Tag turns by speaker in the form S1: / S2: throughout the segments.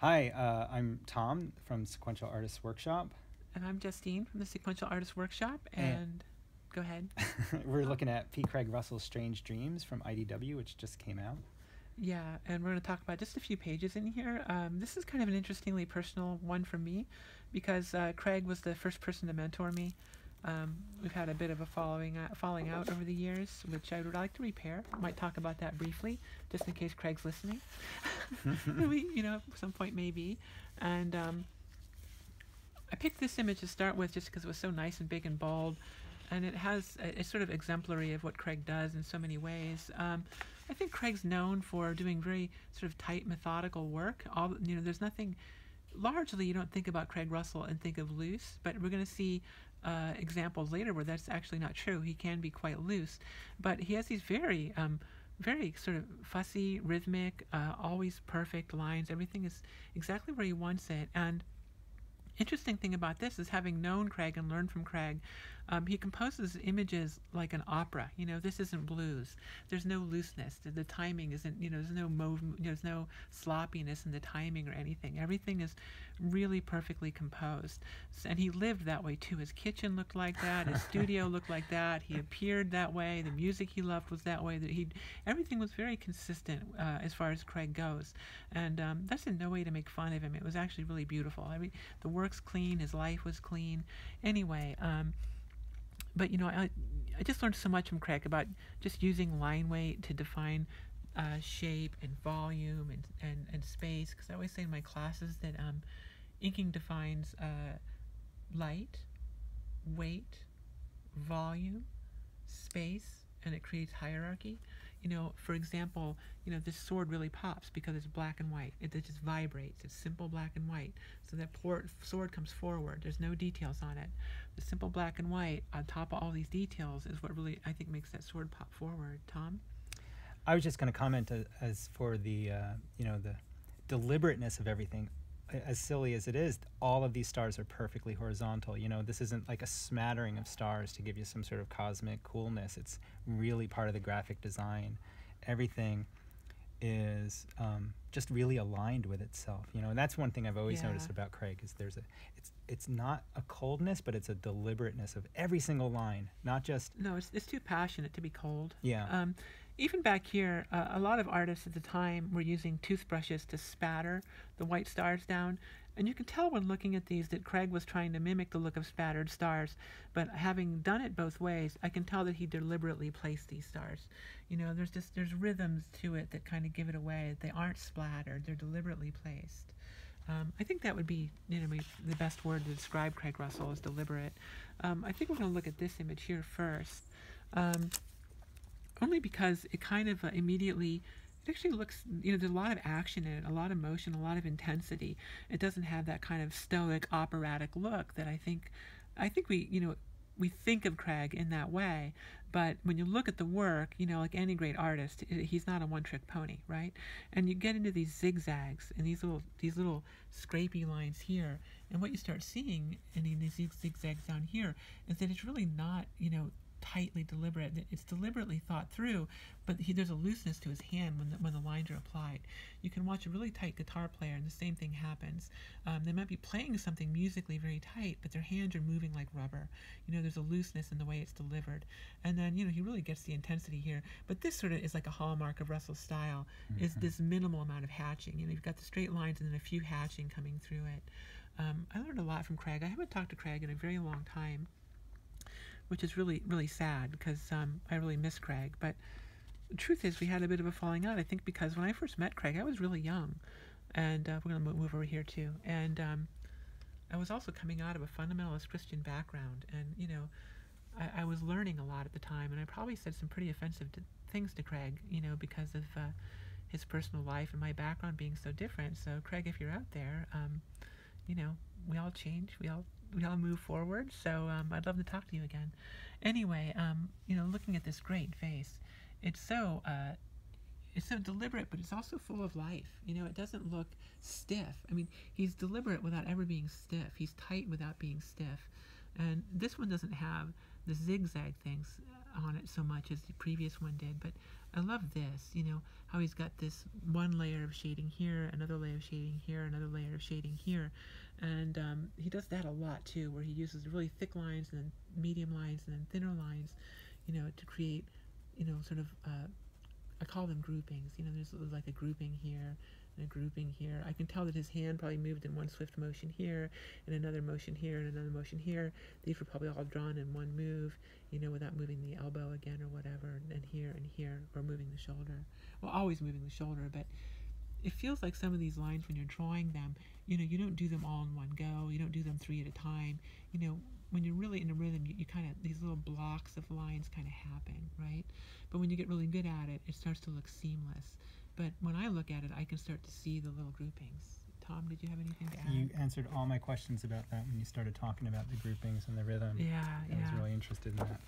S1: Hi, uh, I'm Tom from Sequential Artists Workshop.
S2: And I'm Justine from the Sequential Artists Workshop.
S1: And-
S2: And go ahead.
S1: We're looking at P. Craig Russell's Strange Dreams from IDW, which just came out.
S2: Yeah, and we're going to talk about just a few pages in here. Um, this is kind of an interestingly personal one for me because uh, Craig was the first person to mentor me. Um, we've had a bit of a following out, falling out over the years, which I would like to repair. Might talk about that briefly, just in case Craig's listening. we, you know, at some point maybe. And um, I picked this image to start with just because it was so nice and big and bold, and it has a, it's sort of exemplary of what Craig does in so many ways. Um, I think Craig's known for doing very sort of tight, methodical work. All you know, there's nothing. Largely, you don't think about Craig Russell and think of loose, but we're going to see uh, examples later where that's actually not true. He can be quite loose, but he has these very, um, very sort of fussy, rhythmic, uh, always perfect lines. Everything is exactly where he wants it, and interesting thing about this is having known Craig and learned from Craig, um, he composes images like an opera. You know, this isn't blues. There's no looseness. The, the timing isn't. You know, there's no mov- you know, There's no sloppiness in the timing or anything. Everything is really perfectly composed. And he lived that way too. His kitchen looked like that. His studio looked like that. He appeared that way. The music he loved was that way. That he, everything was very consistent uh, as far as Craig goes. And um, that's in no way to make fun of him. It was actually really beautiful. I mean, the work's clean. His life was clean. Anyway. Um, but you know, I, I just learned so much from Craig about just using line weight to define uh, shape and volume and, and, and space. Because I always say in my classes that um, inking defines uh, light, weight, volume, space, and it creates hierarchy. You know, for example, you know, this sword really pops because it's black and white. It, it just vibrates. It's simple black and white. So that sword comes forward. There's no details on it. Simple black and white on top of all these details is what really, I think, makes that sword pop forward. Tom?
S1: I was just going to comment a- as for the, uh, you know, the deliberateness of everything. As silly as it is, all of these stars are perfectly horizontal. You know, this isn't like a smattering of stars to give you some sort of cosmic coolness. It's really part of the graphic design. Everything is um, just really aligned with itself. You know, and that's one thing I've always noticed about Craig is there's a, it's it's not a coldness, but it's a deliberateness of every single line, not just
S2: No, it's, it's too passionate to be cold.
S1: yeah.
S2: Um, even back here, uh, a lot of artists at the time were using toothbrushes to spatter the white stars down. And you can tell when looking at these that Craig was trying to mimic the look of spattered stars. But having done it both ways, I can tell that he deliberately placed these stars. You know, there's just there's rhythms to it that kind of give it away. They aren't splattered; they're deliberately placed. Um, I think that would be, you know, the best word to describe Craig Russell is deliberate. Um, I think we're going to look at this image here first. Um, only because it kind of uh, immediately it actually looks you know there's a lot of action in it a lot of motion a lot of intensity. It doesn't have that kind of stoic operatic look that i think i think we you know we think of craig in that way. But when you look at the work you know like any great artist he's not a one trick pony right? And you get into these zigzags and these little these little scrapey lines here and what you start seeing in these zigzags down here is that it's really not you know tightly deliberate. It's deliberately thought through, but he, there's a looseness to his hand when the, when the lines are applied. You can watch a really tight guitar player, and the same thing happens. Um, they might be playing something musically very tight, but their hands are moving like rubber. You know, there's a looseness in the way it's delivered, and then you know he really gets the intensity here. But this sort of is like a hallmark of Russell's style: is this minimal amount of hatching. You know, you've got the straight lines and then a few hatching coming through it. Um, I learned a lot from Craig. I haven't talked to Craig in a very long time which is really really sad because um, I really miss Craig. But the truth is, we had a bit of a falling out. I think because when I first met Craig, I was really young, and uh, we're gonna move over here too. And um, I was also coming out of a fundamentalist Christian background, and you know, I, I was learning a lot at the time, and I probably said some pretty offensive things to Craig, you know, because of uh, his personal life and my background being so different. So, Craig, if you're out there, um, you know, we all change, we all we all move forward. So, um, I'd love to talk to you again. Anyway, um, you know, looking at this great face, it's so uh, it's so deliberate, but it's also full of life. You know, it doesn't look stiff. I mean, he's deliberate without ever being stiff. He's tight without being stiff. And this one doesn't have the zigzag things on it so much as the previous one did. But I love this, you know, how he's got this one layer of shading here, another layer of shading here, another layer of shading here. And um, he does that a lot too, where he uses really thick lines and then medium lines and then thinner lines, you know, to create, you know, sort of, uh, I call them groupings. You know, there's, like a grouping here a grouping here. I can tell that his hand probably moved in one swift motion here, and another motion here, and another motion here. These were probably all drawn in one move, you know, without moving the elbow again or whatever, and here and here, or moving the shoulder. Well, always moving the shoulder, but it feels like some of these lines when you're drawing them, you know, you don't do them all in one go. You don't do them three at a time. You know, when you're really in a rhythm, you, you kind of, these little blocks of lines kind of happen, right? But when you get really good at it, it starts to look seamless. But when I look at it, I can start to see the little groupings. Tom, did you have anything to add?
S1: You answered all my questions about that when you started talking about the groupings and the rhythm.
S2: yeah,
S1: I
S2: yeah.
S1: was really interested in that.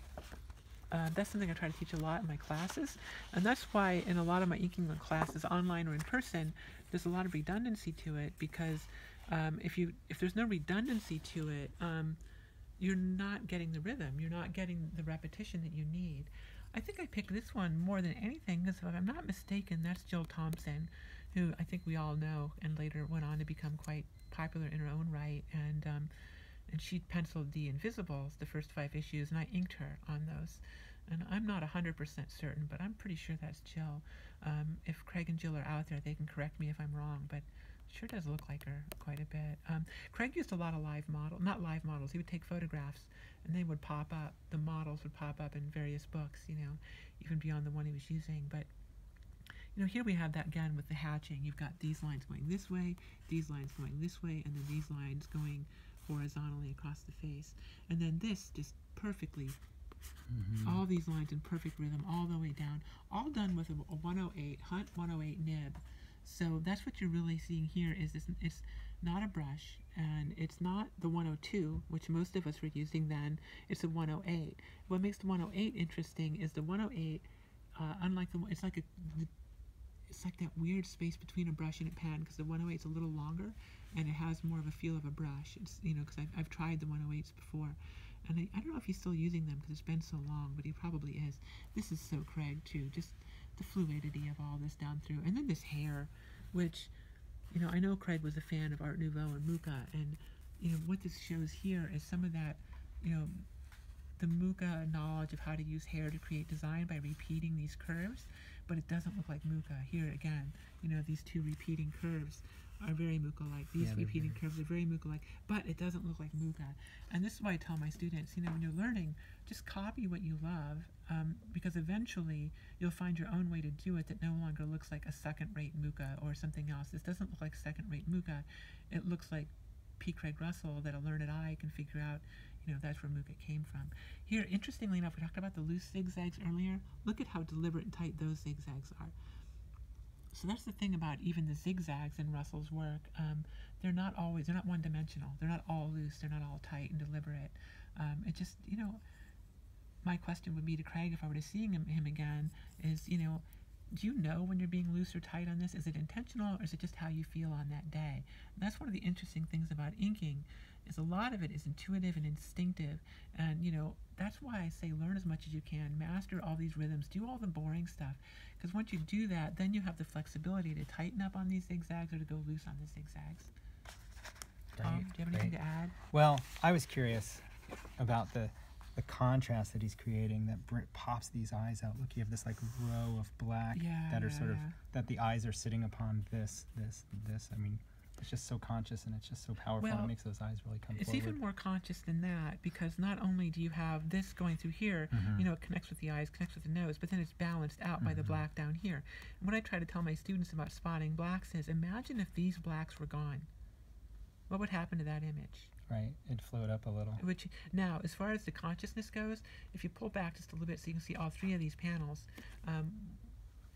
S2: Uh, that's something I try to teach a lot in my classes, and that's why in a lot of my inking classes, online or in person, there's a lot of redundancy to it because um, if you if there's no redundancy to it, um, you're not getting the rhythm, you're not getting the repetition that you need. I think I picked this one more than anything because if I'm not mistaken, that's Jill Thompson, who I think we all know and later went on to become quite popular in her own right, and um, and she penciled the Invisibles, the first five issues, and I inked her on those. And I'm not 100% certain, but I'm pretty sure that's Jill. Um, if Craig and Jill are out there, they can correct me if I'm wrong, but sure does look like her quite a bit. Um, Craig used a lot of live model, not live models. He would take photographs, and they would pop up. The models would pop up in various books, you know, even beyond the one he was using. But you know, here we have that again with the hatching. You've got these lines going this way, these lines going this way, and then these lines going horizontally across the face. And then this just perfectly, all these lines in perfect rhythm all the way down, all done with a, a 108, Hunt 108 nib. So that's what you're really seeing here is this, it's not a brush and it's not the 102, which most of us were using then, it's a 108. What makes the 108 interesting is the 108, uh, unlike the, it's like a, it's like that weird space between a brush and a pen because the 108 is a little longer and it has more of a feel of a brush. It's you know because I've, I've tried the 108s before, and I, I don't know if he's still using them because it's been so long, but he probably is. This is so Craig too, just the fluidity of all this down through, and then this hair, which you know I know Craig was a fan of Art Nouveau and Mucha, and you know what this shows here is some of that, you know. The Mucha knowledge of how to use hair to create design by repeating these curves, but it doesn't look like Mucha. Here again, you know, these two repeating curves are very Mucha-like. These
S1: Yeah,
S2: repeating curves are very Mucha-like, but it doesn't look like Mucha. And this is why I tell my students, you know, when you're learning, just copy what you love, um, because eventually you'll find your own way to do it that no longer looks like a second-rate Mucha or something else. This doesn't look like second-rate Mucha. It looks like P. Craig Russell that a learned eye can figure out, you know, that's where Mucha came from. Here, interestingly enough, we talked about the loose zigzags earlier. Look at how deliberate and tight those zigzags are. So that's the thing about even the zigzags in Russell's work. Um, they're not always, they're not one dimensional. They're not all loose. They're not all tight and deliberate. Um, it just, you know, my question would be to Craig if I were to seeing him, him again is, you know, do you know when you're being loose or tight on this? Is it intentional or is it just how you feel on that day? And that's one of the interesting things about inking is a lot of it is intuitive and instinctive. And, you know, that's why I say learn as much as you can, master all these rhythms, do all the boring stuff. Because once you do that, then you have the flexibility to tighten up on these zigzags or to go loose on the zigzags. Tom, do you have anything
S1: great.
S2: to add?
S1: Well, I was curious about the the contrast that he's creating that br- pops these eyes out. Look, you have this like row of black
S2: Yeah,
S1: that are
S2: yeah,
S1: sort of that the eyes are sitting upon this, this, this. I mean, it's just so conscious and it's just so powerful. and it makes those eyes really come
S2: It's
S1: forward.
S2: even more conscious than that because not only do you have this going through here,
S1: Mhm.
S2: you know, it connects with the eyes, connects with the nose, but then it's balanced out by the
S1: Mhm.
S2: black down here. And what I try to tell my students about spotting blacks is imagine if these blacks were gone. What would happen to that image?
S1: right. It'd float up a little.
S2: Which now, as far as the consciousness goes, if you pull back just a little bit so you can see all three of these panels, um,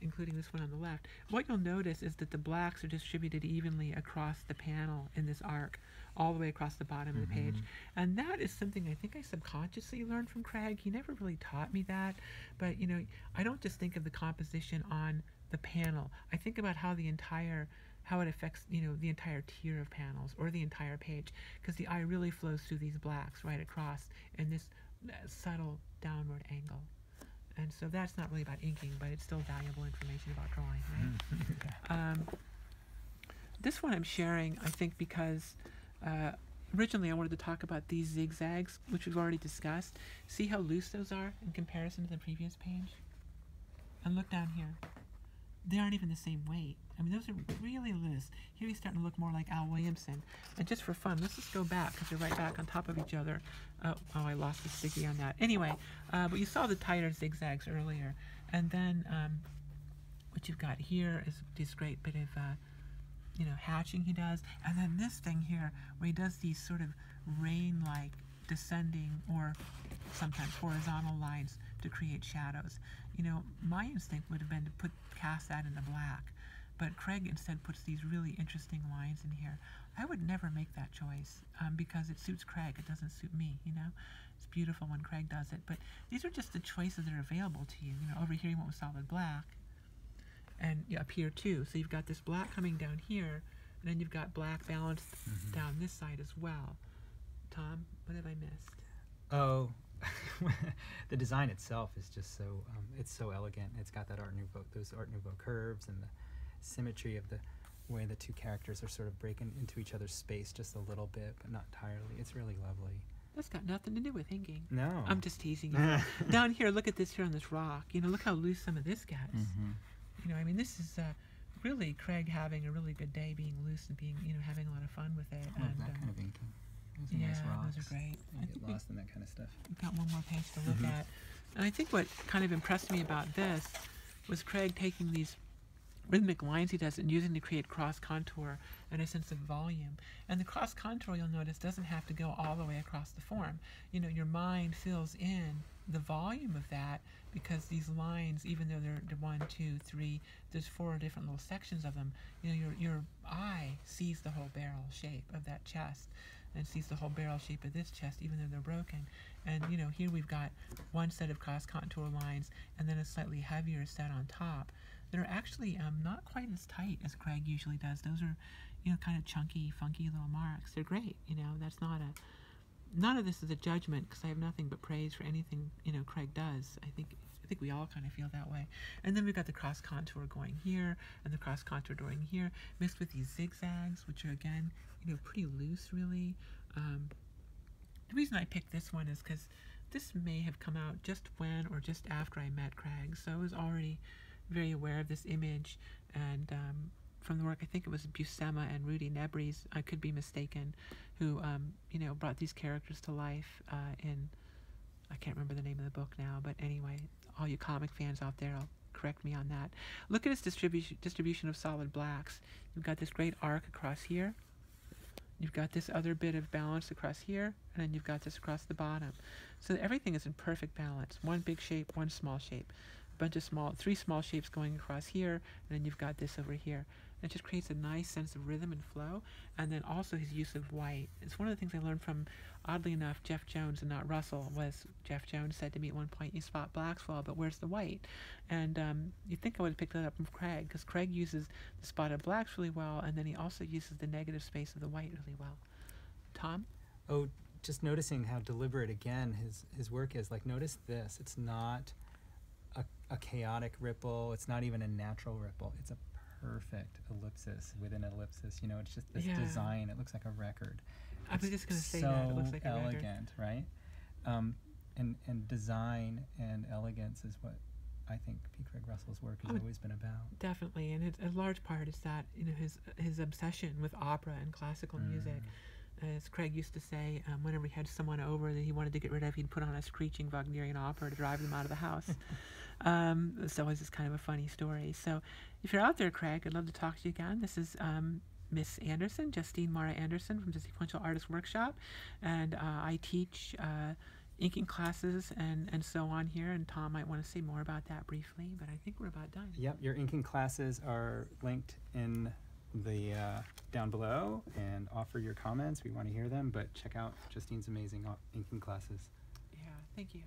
S2: including this one on the left, what you'll notice is that the blacks are distributed evenly across the panel in this arc, all the way across the bottom of the page.
S1: Mhm.
S2: And that is something I think I subconsciously learned from Craig. He never really taught me that, but you know, I don't just think of the composition on the panel. I think about how the entire how it affects you know the entire tier of panels or the entire page because the eye really flows through these blacks right across in this uh, subtle downward angle and so that's not really about inking, but it's still valuable information about drawing, right? Um, this one I'm sharing, I think, because uh, originally I wanted to talk about these zigzags, which we've already discussed. See how loose those are in comparison to the previous page? And look down here. They aren't even the same weight. I mean, those are really loose. Here he's starting to look more like Al Williamson. And just for fun, let's just go back because they're right back on top of each other. Oh, oh I lost the sticky on that. Anyway, uh, but you saw the tighter zigzags earlier. And then um, what you've got here is this great bit of, uh, you know, hatching he does. And then this thing here where he does these sort of rain-like descending or sometimes horizontal lines to create shadows. You know, my instinct would have been to put cast that into black, but Craig instead puts these really interesting lines in here. I would never make that choice um, because it suits Craig. It doesn't suit me, you know. It's beautiful when Craig does it, but these are just the choices that are available to you. You know, over here you went with solid black, and yeah, up here too. So you've got this black coming down here, and then you've got black balanced
S1: Mhm.
S2: down this side as well. Tom, what have I missed?
S1: Oh, the design itself is just so um, it's so elegant. It's got that Art Nouveau, those Art Nouveau curves and the symmetry of the way the two characters are sort of breaking into each other's space just a little bit, but not entirely. It's really lovely.
S2: That's got nothing to do with inking.
S1: No,
S2: I'm just teasing you. Down here, look at this here on this rock. You know, look how loose some of this gets.
S1: Mhm.
S2: You know, I mean, this is uh, really Craig having a really good day, being loose and being, you know, having a lot of fun with it.
S1: I love
S2: and,
S1: that
S2: um,
S1: kind of inking. Those are
S2: yeah,
S1: nice rocks.
S2: those are great.
S1: You
S2: I
S1: get lost in that kind of stuff.
S2: We've got one more page to look
S1: Mhm.
S2: at. And I think what kind of impressed me about this was Craig taking these rhythmic lines he does and using to create cross contour and a sense of volume. And the cross contour, you'll notice, doesn't have to go all the way across the form. You know, your mind fills in the volume of that because these lines, even though they're the one, two, three, there's four different little sections of them. You know, your your eye sees the whole barrel shape of that chest and sees the whole barrel shape of this chest, even though they're broken. And you know, here we've got one set of cross contour lines and then a slightly heavier set on top. That are actually um, not quite as tight as Craig usually does. Those are, you know, kind of chunky, funky little marks. They're great. You know, that's not a. None of this is a judgment because I have nothing but praise for anything you know Craig does. I think I think we all kind of feel that way. And then we've got the cross contour going here and the cross contour going here, mixed with these zigzags, which are again, you know, pretty loose really. Um, the reason I picked this one is because this may have come out just when or just after I met Craig, so it was already very aware of this image. And um, from the work, I think it was Buscema and Rudy Nebres, I could be mistaken, who um, you know brought these characters to life uh, in I can't remember the name of the book now, but anyway, all you comic fans out there, will correct me on that. Look at its distribution distribution of solid blacks. You've got this great arc across here. You've got this other bit of balance across here, and then you've got this across the bottom. So everything is in perfect balance. One big shape, one small shape. Bunch of small, three small shapes going across here, and then you've got this over here. It just creates a nice sense of rhythm and flow. And then also his use of white. It's one of the things I learned from, oddly enough, Jeff Jones and not Russell. Was Jeff Jones said to me at one point, "You spot blacks well, but where's the white?" And um, you'd think I would have picked that up from Craig because Craig uses the spotted blacks really well, and then he also uses the negative space of the white really well. Tom?
S1: Oh, just noticing how deliberate again his his work is. Like, notice this. It's not a, chaotic ripple. It's not even a natural ripple. It's a perfect ellipsis within an ellipsis. You know, it's just this
S2: Yeah.
S1: design. It looks like a record.
S2: I was
S1: It's
S2: just gonna say
S1: so
S2: that. It looks like a record.
S1: elegant, right? Um, and and design and elegance is what I think P. Craig Russell's work has
S2: Oh,
S1: always been about.
S2: Definitely, and it's, a large part is that you know his his obsession with opera and classical music. As Craig used to say, um, whenever he had someone over that he wanted to get rid of, he'd put on a screeching Wagnerian opera to drive them out of the house. um, it's always just kind of a funny story. So, if you're out there, Craig, I'd love to talk to you again. This is um, Miss Andersen, Justine Mara Andersen from the Sequential Artist Workshop, and uh, I teach uh, inking classes and, and so on here. And Tom might want to say more about that briefly, but I think we're about done.
S1: Yep, your inking classes are linked in the uh, down below, and offer your comments. We want to hear them, but check out Justine's amazing inking classes.
S2: Yeah, thank you.